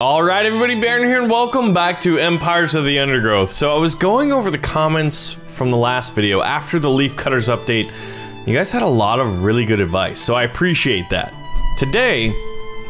All right, everybody, Baron here, and welcome back to Empires of the Undergrowth. So I was going over the comments from the last video after the Leaf Cutters update. You guys had a lot of really good advice, so I appreciate that. Today,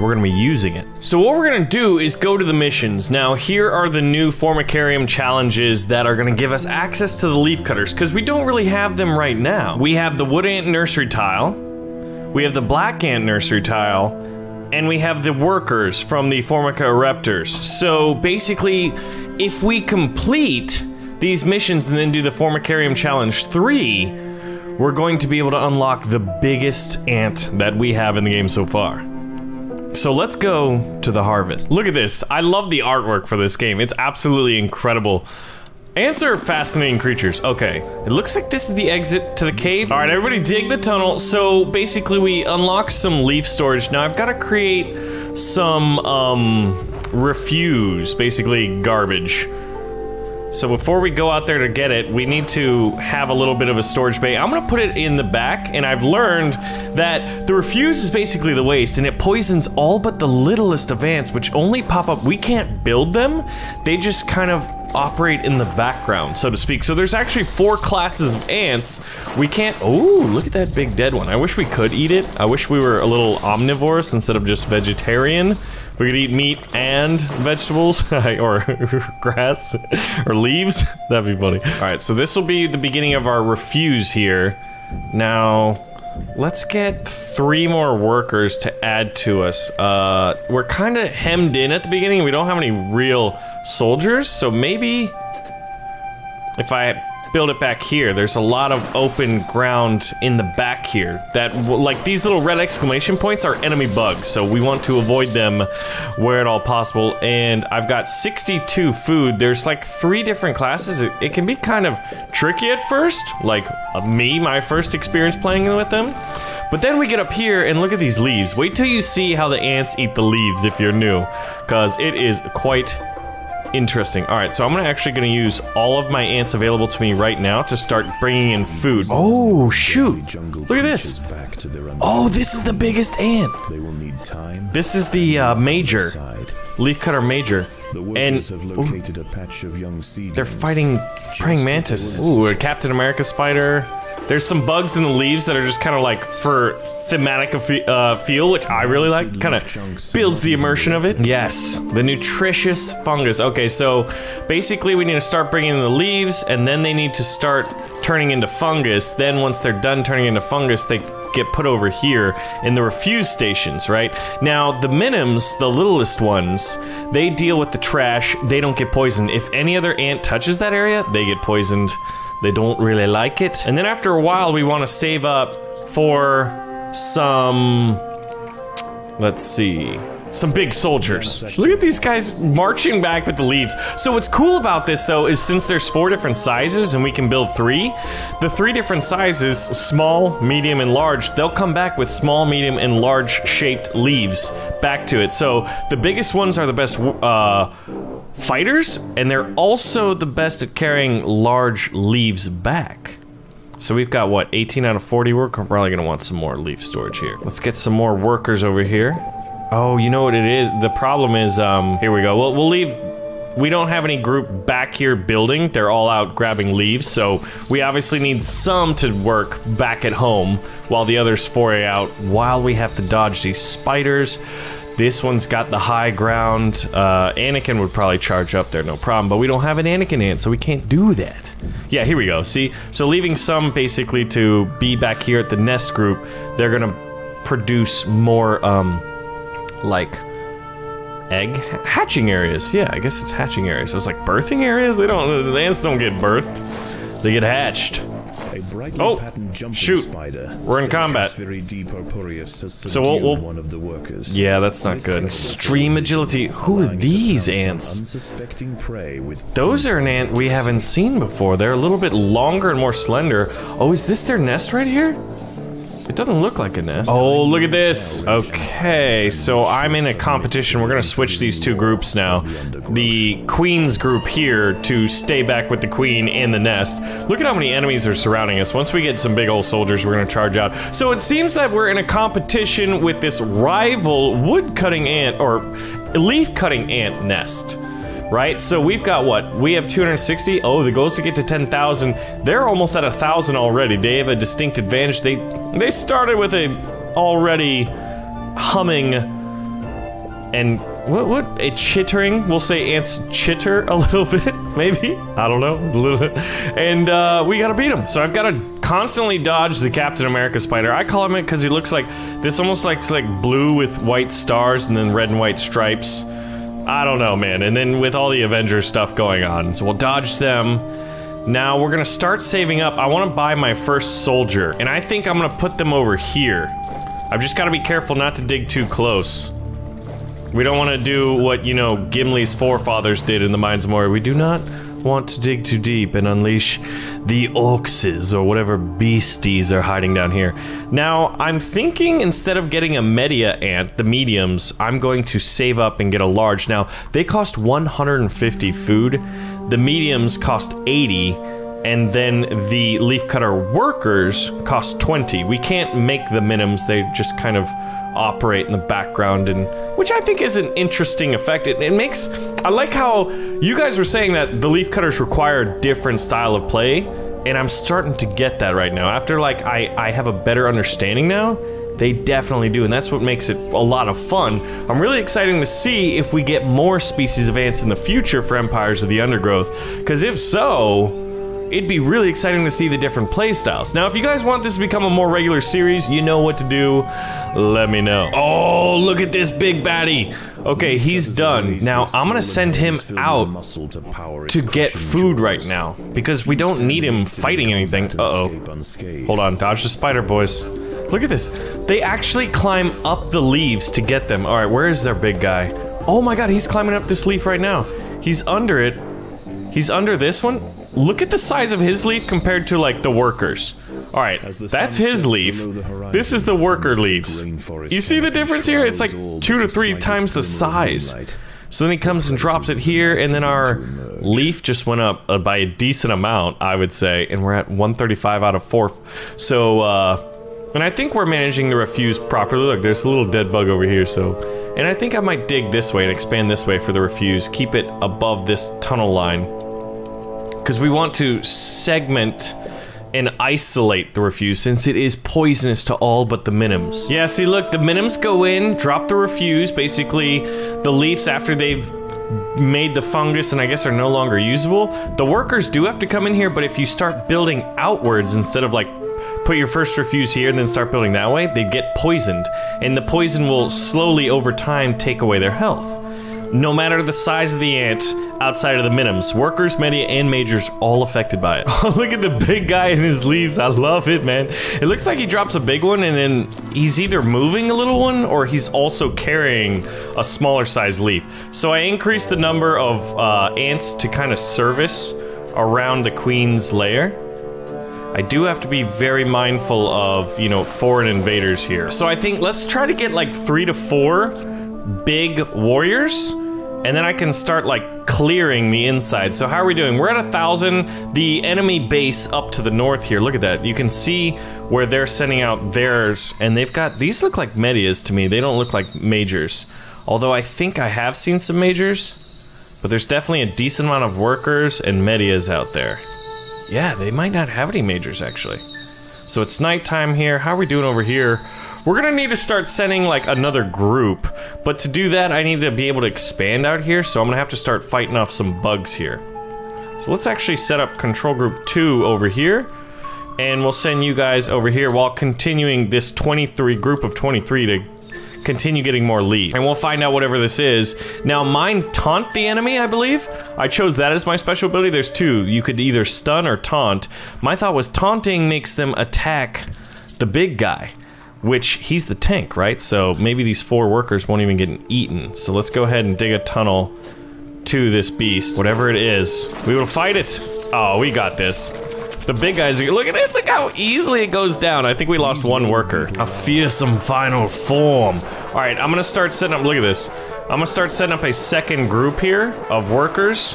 we're going to be using it. So what we're going to do is go to the missions. Now, here are the new Formicarium challenges that are going to give us access to the Leaf Cutters, because we don't really have them right now. We have the Wood Ant Nursery Tile, we have the Black Ant Nursery Tile, and we have the workers from the Formica Eruptors. So basically, if we complete these missions and then do the Formicarium Challenge 3, we're going to be able to unlock the biggest ant that we have in the game so far. So let's go to the harvest. Look at this. I love the artwork for this game. It's absolutely incredible. Ants are fascinating creatures. Okay, it looks like this is the exit to the cave. All right, everybody dig the tunnel. So basically we unlock some leaf storage. Now I've got to create some um, refuse, basically garbage. So before we go out there to get it, we need to have a little bit of a storage bay. I'm gonna put it in the back, and I've learned that the refuse is basically the waste, and it poisons all but the littlest of ants, which only pop up. We can't build them. They just kind of operate in the background, so to speak. So there's actually four classes of ants. We can't, oh, look at that big dead one. I wish we could eat it. I wish we were a little omnivorous instead of just vegetarian. We could eat meat and vegetables, or grass, or leaves. That'd be funny. All right, so this will be the beginning of our refuse here. Now, let's get three more workers to add to us. Uh, we're kind of hemmed in at the beginning. We don't have any real soldiers, so maybe if I build it back here, there's a lot of open ground in the back here that, like, these little red exclamation points are enemy bugs, so we want to avoid them where at all possible. And I've got 62 food. There's like three different classes. It, it can be kind of tricky at first, like uh, me, my first experience playing with them. But then we get up here and look at these leaves. Wait till you see how the ants eat the leaves if you're new, because it is quite Interesting. All right, so I'm gonna actually gonna use all of my ants available to me right now to start bringing in food. Oh shoot! Look at this. Oh, this is the biggest ant. They will need time. This is the uh, major leafcutter major. The and have located a patch of young seed. they're fighting praying mantis. Ooh, a Captain America spider. There's some bugs in the leaves that are just kind of like for thematic uh, feel, which I really like. Kind of builds the immersion of it. Yes, the nutritious fungus. Okay, so basically we need to start bringing in the leaves, and then they need to start turning into fungus. Then once they're done turning into fungus, they get put over here in the refuse stations, right? Now, the minims, the littlest ones, they deal with the trash. They don't get poisoned. If any other ant touches that area, they get poisoned. They don't really like it. And then after a while, we want to save up for some. Let's see. Some big soldiers. Look at these guys marching back with the leaves. So what's cool about this though is since there's four different sizes and we can build three, the three different sizes, small, medium, and large, they'll come back with small, medium, and large shaped leaves back to it. So the biggest ones are the best uh, fighters, and they're also the best at carrying large leaves back. So we've got what, 18 out of 40 work? We're probably gonna want some more leaf storage here. Let's get some more workers over here. Oh, you know what it is? The problem is, um, here we go. We'll, we'll leave, we don't have any group back here building. They're all out grabbing leaves, so we obviously need some to work back at home while the others foray out, while we have to dodge these spiders. This one's got the high ground. Uh, Anakin would probably charge up there, no problem, but we don't have an Anakin ant, so we can't do that. Yeah, here we go, see? So leaving some basically to be back here at the nest group, they're gonna produce more, um, like, egg hatching areas. Yeah, I guess it's hatching areas. So it's like birthing areas? They don't, the ants don't get birthed. They get hatched. Oh, shoot. We're in combat. So we'll, we'll, one of the workers. Yeah, that's not good. Extreme agility. Who are these ants? Those are an ant we haven't seen before. They're a little bit longer and more slender. Oh, is this their nest right here? It doesn't look like a nest. Oh, look at this. Okay, so I'm in a competition. We're gonna switch these two groups now. The queen's group here to stay back with the queen in the nest. Look at how many enemies are surrounding us. Once we get some big old soldiers, we're gonna charge out. So it seems that we're in a competition with this rival wood cutting ant, or leaf cutting ant nest. Right, so we've got what? We have 260. Oh, the goals to get to 10,000. They're almost at a thousand already. They have a distinct advantage. They they started with a already humming and what what a chittering we'll say ants chitter a little bit maybe i don't know a little bit and uh, we gotta beat him so i've got to constantly dodge the captain america spider i call him it because he looks like this almost looks like blue with white stars and then red and white stripes i don't know man. And then with all the avengers stuff going on so we'll dodge them. Now we're gonna start saving up. I want to buy my first soldier and i think i'm gonna put them over here. I've just got to be careful not to dig too close. We don't want to do what, you know, Gimli's forefathers did in the Mines of Moria. We do not want to dig too deep and unleash the orcses or whatever beasties are hiding down here. Now, I'm thinking instead of getting a media ant, the mediums, I'm going to save up and get a large. Now, they cost 150 food. The mediums cost 80 and then the leafcutter workers cost 20. We can't make the minims, they just kind of operate in the background and which I think is an interesting effect. It, it makes I like how you guys were saying that the leaf cutters require a different style of play, and I'm starting to get that right now. After like I, I have a better understanding now, they definitely do, and that's what makes it a lot of fun. I'm really excited to see if we get more species of ants in the future for Empires of the Undergrowth, because if so, it'd be really exciting to see the different playstyles. Now, if you guys want this to become a more regular series, you know what to do. Let me know. Oh, look at this big baddie. Okay, he's done. Now, I'm gonna send him out to get food right now because we don't need him fighting anything. Uh-oh. Hold on, dodge the spider, boys. Look at this. They actually climb up the leaves to get them. All right, where is their big guy? Oh my god, he's climbing up this leaf right now. He's under it. He's under this one. Look at the size of his leaf compared to like the workers. All right, that's his leaf. This is the worker leaves. You see the difference here? It's like two to three times the size. So then he comes and drops it here, and then our leaf just went up uh, by a decent amount, I would say, and we're at 135 out of 4. So, uh, and I think we're managing the refuse properly. Look, there's a little dead bug over here, so. And I think I might dig this way and expand this way for the refuse. Keep it above this tunnel line. Because we want to segment and isolate the refuse since it is poisonous to all but the minims. Yeah, see, look, the minims go in, drop the refuse, basically the leaves after they've made the fungus and I guess are no longer usable. The workers do have to come in here, but if you start building outwards instead of like put your first refuse here and then start building that way, they get poisoned. And the poison will slowly over time take away their health. No matter the size of the ant, outside of the minims, workers, media, and majors all affected by it. Look at the big guy in his leaves. I love it, man. It looks like he drops a big one and then he's either moving a little one or he's also carrying a smaller size leaf. So I increased the number of uh, ants to kind of service around the queen's lair. I do have to be very mindful of, you know, foreign invaders here. So I think let's try to get like three to four big warriors and then I can start like clearing the inside. So how are we doing? We're at a thousand. The enemy base up to the north here. Look at that. You can see where they're sending out theirs, and they've got these look like medias to me. They don't look like majors. Although I think I have seen some majors, but there's definitely a decent amount of workers and medias out there. Yeah, they might not have any majors actually. So it's nighttime here. How are we doing over here? We're gonna need to start sending like another group, but to do that I need to be able to expand out here, so I'm gonna have to start fighting off some bugs here. So let's actually set up control group 2 over here, and we'll send you guys over here while continuing this 23 group of 23 to continue getting more leads. And we'll find out whatever this is. Now, mine taunt the enemy, I believe. I chose that as my special ability. There's two. You could either stun or taunt. My thought was taunting makes them attack the big guy which he's the tank, right? So maybe these four workers won't even get eaten. So let's go ahead and dig a tunnel to this beast, whatever it is. We will fight it. Oh, we got this. The big guys, look at it, look how easily it goes down. I think we lost one worker. A fearsome final form. All right, I'm gonna start setting up, look at this. I'm gonna start setting up a second group here of workers.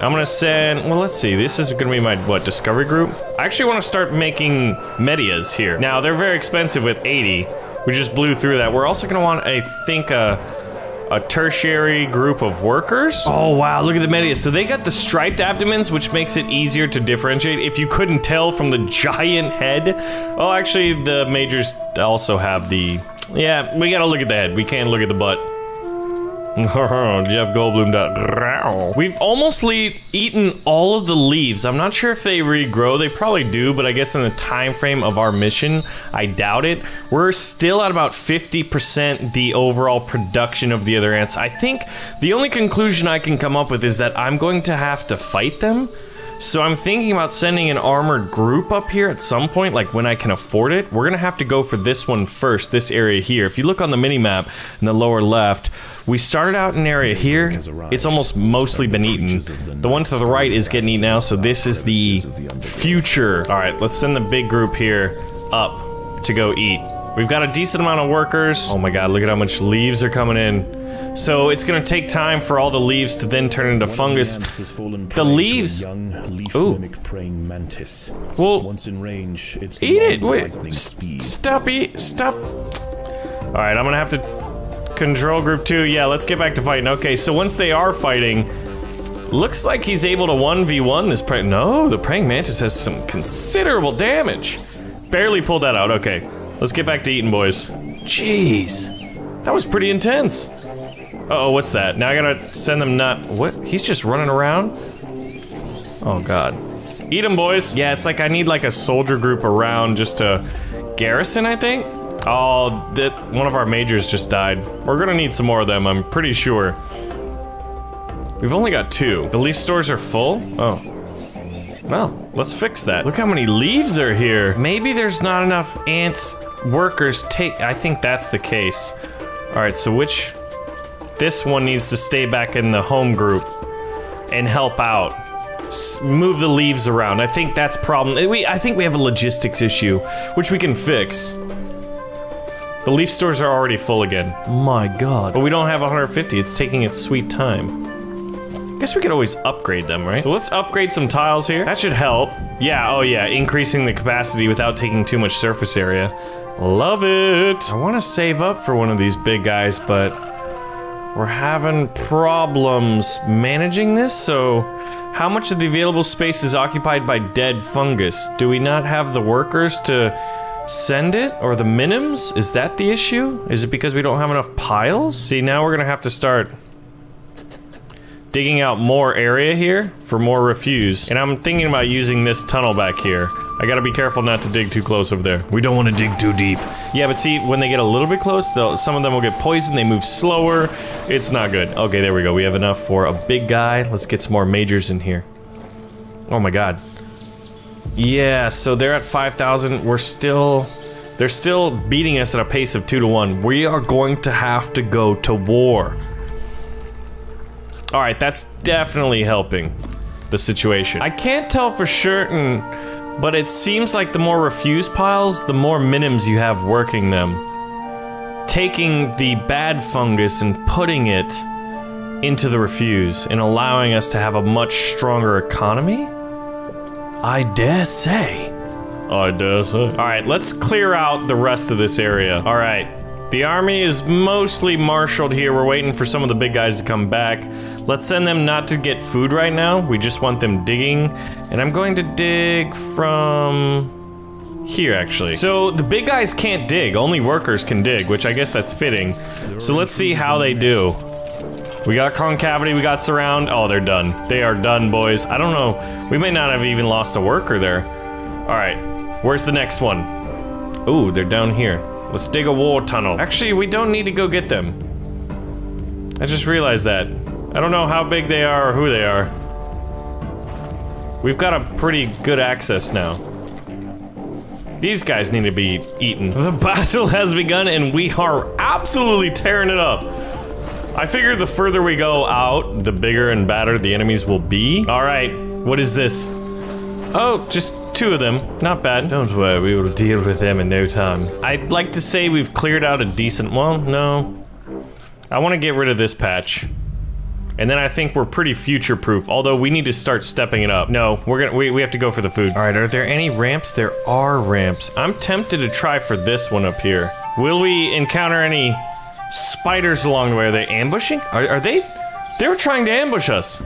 I'm gonna send, well, let's see, this is gonna be my, what, discovery group? I actually wanna start making medias here. Now, they're very expensive with 80. We just blew through that. We're also gonna want, I think, a, a tertiary group of workers. Oh wow, look at the medias. So they got the striped abdomens, which makes it easier to differentiate. If you couldn't tell from the giant head, well, actually, the majors also have the. Yeah, we gotta look at the head. We can't look at the butt. Jeff Goldblum. We've almost le- eaten all of the leaves. I'm not sure if they regrow. They probably do, but I guess in the time frame of our mission, I doubt it. We're still at about 50% the overall production of the other ants. I think the only conclusion I can come up with is that I'm going to have to fight them. So I'm thinking about sending an armored group up here at some point, like when I can afford it. We're gonna have to go for this one first, this area here. If you look on the mini map in the lower left, we started out in an area here. It's almost mostly been eaten. The one to the right is getting eaten now, so this is the future. All right, let's send the big group here up to go eat. We've got a decent amount of workers. Oh my god, look at how much leaves are coming in. So it's gonna take time for all the leaves to then turn into fungus. The leaves. Ooh. praying mantis. Well, Once in range, it's eat it. Wait. speed. Stop. Eat. Stop. All right, I'm gonna have to control group two. Yeah, let's get back to fighting. Okay, so once they are fighting, looks like he's able to one v one this prey. No, the praying mantis has some considerable damage. Barely pulled that out. Okay, let's get back to eating, boys. Jeez, that was pretty intense. Uh oh, what's that? Now I gotta send them nut. What? He's just running around? Oh god. Eat them, boys. Yeah, it's like I need like a soldier group around just to garrison, I think. Oh, that one of our majors just died. We're gonna need some more of them, I'm pretty sure. We've only got two. The leaf stores are full? Oh. Well, let's fix that. Look how many leaves are here. Maybe there's not enough ants workers take. I think that's the case. All right, so which this one needs to stay back in the home group and help out. S- move the leaves around. I think that's problem. We I think we have a logistics issue, which we can fix. The leaf stores are already full again. My god. But we don't have 150. It's taking its sweet time. Guess we could always upgrade them, right? So let's upgrade some tiles here. That should help. Yeah, oh yeah, increasing the capacity without taking too much surface area. Love it. I want to save up for one of these big guys, but we're having problems managing this, so how much of the available space is occupied by dead fungus? Do we not have the workers to send it? Or the minims? Is that the issue? Is it because we don't have enough piles? See, now we're gonna have to start digging out more area here for more refuse. And I'm thinking about using this tunnel back here. I gotta be careful not to dig too close over there. We don't want to dig too deep. Yeah, but see, when they get a little bit close, some of them will get poisoned, they move slower. It's not good. Okay, there we go. We have enough for a big guy. Let's get some more majors in here. Oh my god. Yeah, so they're at 5,000. We're still... They're still beating us at a pace of 2 to 1. We are going to have to go to war. Alright, that's definitely helping the situation. I can't tell for certain, but it seems like the more refuse piles, the more minims you have working them. Taking the bad fungus and putting it into the refuse and allowing us to have a much stronger economy? I dare say. I dare say. Alright, let's clear out the rest of this area. Alright. The army is mostly marshaled here. We're waiting for some of the big guys to come back. Let's send them not to get food right now. We just want them digging. And I'm going to dig from here, actually. So the big guys can't dig. Only workers can dig, which I guess that's fitting. So let's see how they do. We got concavity, we got surround. Oh, they're done. They are done, boys. I don't know. We may not have even lost a worker there. All right, where's the next one? Ooh, they're down here. Let's dig a war tunnel. Actually, we don't need to go get them. I just realized that. I don't know how big they are or who they are. We've got a pretty good access now. These guys need to be eaten. The battle has begun and we are absolutely tearing it up. I figure the further we go out, the bigger and badder the enemies will be. All right, what is this? Oh, just two of them. Not bad. Don't worry, we will deal with them in no time. I'd like to say we've cleared out a decent. Well, no. I want to get rid of this patch. And then I think we're pretty future-proof, although we need to start stepping it up. No, we're gonna- we, we have to go for the food. All right, are there any ramps? There are ramps. I'm tempted to try for this one up here. Will we encounter any spiders along the way. Are they ambushing? Are, are they? They were trying to ambush us.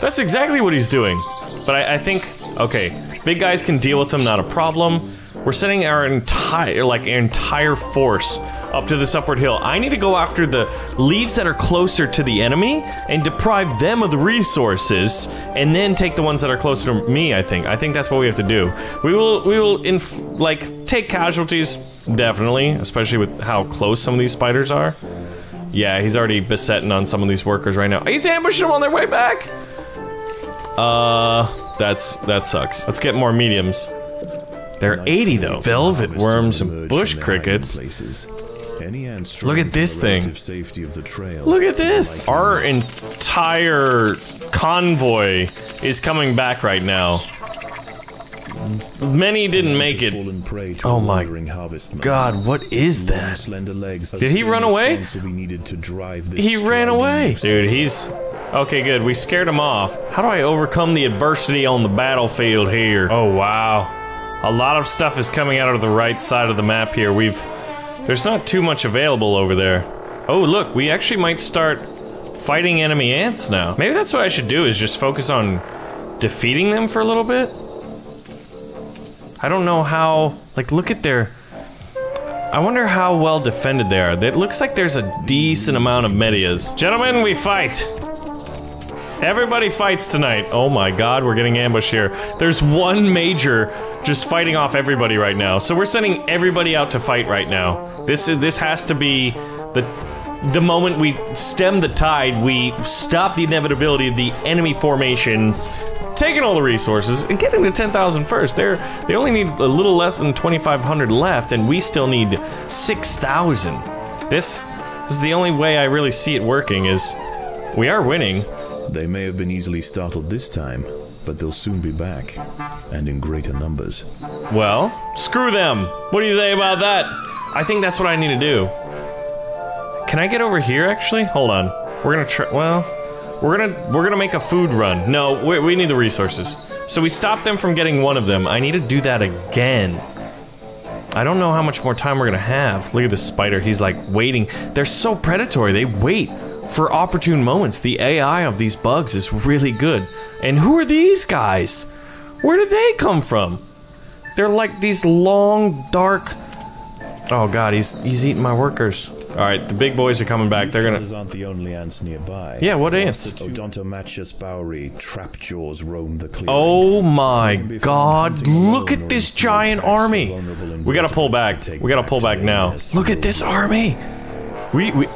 That's exactly what he's doing. But I, I think, okay, big guys can deal with them, not a problem. We're sending our entire, like, entire force up to this upward hill. I need to go after the leaves that are closer to the enemy and deprive them of the resources, and then take the ones that are closer to me. I think. I think that's what we have to do. We will. We will. Inf like take casualties, definitely, especially with how close some of these spiders are. Yeah, he's already besetting on some of these workers right now. He's ambushing them on their way back. Uh, that's that sucks. Let's get more mediums. They're 80 though. Velvet worms and bush crickets. Look at this thing. Look at this. Our entire convoy is coming back right now. Many didn't make it. Oh my god, what is that? Did he run away? He ran away. Dude, he's... Okay, good. We scared him off. How do I overcome the adversity on the battlefield here? Oh, wow. A lot of stuff is coming out of the right side of the map here. We've... There's not too much available over there. Oh, look, we actually might start fighting enemy ants now. Maybe that's what I should do, is just focus on defeating them for a little bit? I don't know how... Like, look at their... I wonder how well defended they are. It looks like there's a decent amount of medias. Gentlemen, we fight! Everybody fights tonight. Oh my god, we're getting ambushed here. There's one major just fighting off everybody right now. So we're sending everybody out to fight right now. This is this has to be the the moment we stem the tide, we stop the inevitability of the enemy formations taking all the resources and getting to 10,000 first. They're they only need a little less than 2,500 left, and we still need 6,000. This, this is the only way I really see it working. Is we are winning. They may have been easily startled this time, but they'll soon be back, and in greater numbers. Well, screw them. What do you think about that? I think that's what I need to do. Can I get over here? Actually, hold on. We're gonna try. Well, we're gonna we're gonna make a food run. No, we, we need the resources. So we stopped them from getting one of them. I need to do that again. I don't know how much more time we're gonna have. Look at this spider. He's like waiting. They're so predatory. They wait for opportune moments. The AI of these bugs is really good. And who are these guys? Where did they come from? They're like these long, dark. Oh god, he's he's eating my workers. All right, the big boys are coming back. They're gonna. These aren't the only ants nearby. Yeah, what ants? Odontomachus bauri trapjaws roam the clearing. Oh my god, look at this giant army. We gotta pull back. We gotta pull back now. Look at this army. We, we,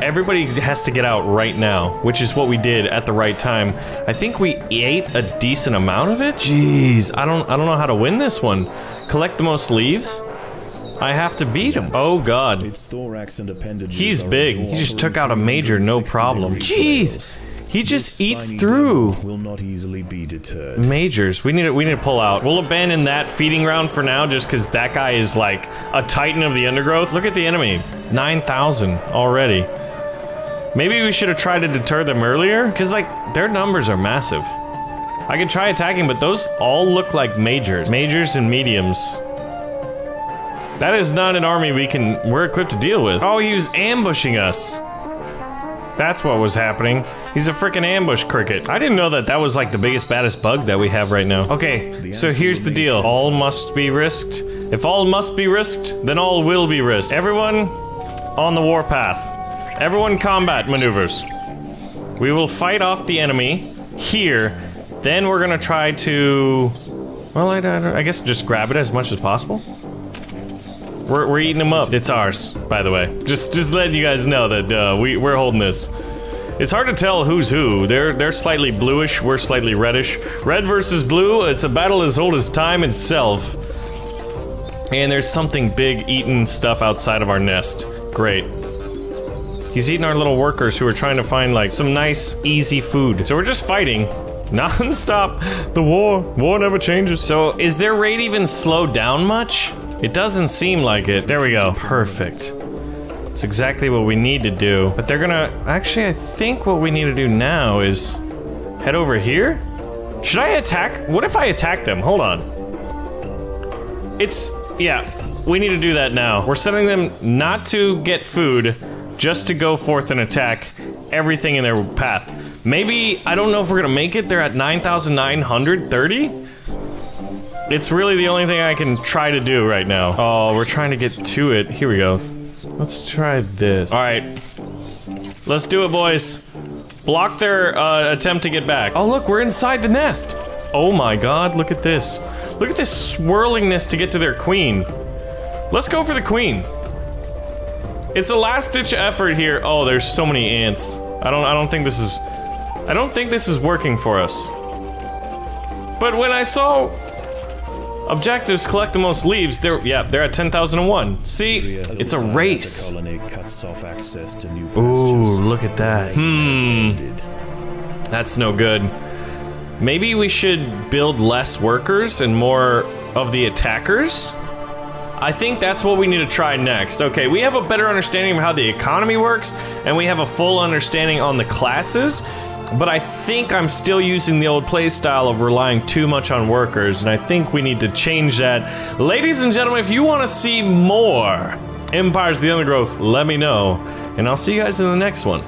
everybody has to get out right now, which is what we did at the right time. I think we ate a decent amount of it. Jeez, I don't, I don't know how to win this one. Collect the most leaves? I have to beat him. Oh god. Its thorax and appendages He's big. He just took out a major, no problem. Jeez. He just eats through. Will not easily be deterred. Majors. We need to, we need to pull out. We'll abandon that feeding ground for now just because that guy is like a titan of the undergrowth. Look at the enemy. 9,000 already. Maybe we should have tried to deter them earlier because like their numbers are massive. I could try attacking, but those all look like majors. Majors and mediums. That is not an army we can, we're equipped to deal with. Oh, he was ambushing us. That's what was happening. He's a freaking ambush cricket. I didn't know that that was like the biggest, baddest bug that we have right now. Okay, so here's the deal. All must be risked. If all must be risked, then all will be risked. Everyone on the warpath. Everyone combat maneuvers. We will fight off the enemy here. Then we're gonna try to... Well, I, I, I guess just grab it as much as possible. We're, we're eating them up. It's ours, by the way. Just just letting you guys know that uh, we we're holding this. It's hard to tell who's who. They're they're slightly bluish. We're slightly reddish. Red versus blue. It's a battle as old as time itself. And there's something big eating stuff outside of our nest. Great. He's eating our little workers who are trying to find like some nice, easy food. So we're just fighting. Non-stop. The war. War never changes. So is their rate even slowed down much? It doesn't seem like it. There we go. Perfect. It's exactly what we need to do. But they're gonna... Actually, I think what we need to do now is... Head over here? Should I attack? What if I attack them? Hold on. It's... Yeah. We need to do that now. We're sending them not to get food, just to go forth and attack everything in their path. Maybe, I don't know if we're gonna make it. They're at 9,930? It's really the only thing I can try to do right now. Oh, we're trying to get to it. Here we go. Let's try this. Alright. Let's do it, boys. Block their uh, attempt to get back. Oh, look, we're inside the nest. Oh my god, look at this. Look at this swirlingness to get to their queen. Let's go for the queen. It's a last-ditch effort here. Oh, there's so many ants. I don't I don't think this is I don't think this is working for us. But when I saw objectives collect the most leaves, they're yeah, they're at 10,001. See? It's a race. Ooh, look at that. Hmm. That's no good. Maybe we should build less workers and more of the attackers? I think that's what we need to try next. Okay, we have a better understanding of how the economy works, and we have a full understanding on the classes, but I think I'm still using the old playstyle of relying too much on workers, and I think we need to change that. Ladies and gentlemen, if you want to see more Empires of the Undergrowth, let me know, and I'll see you guys in the next one.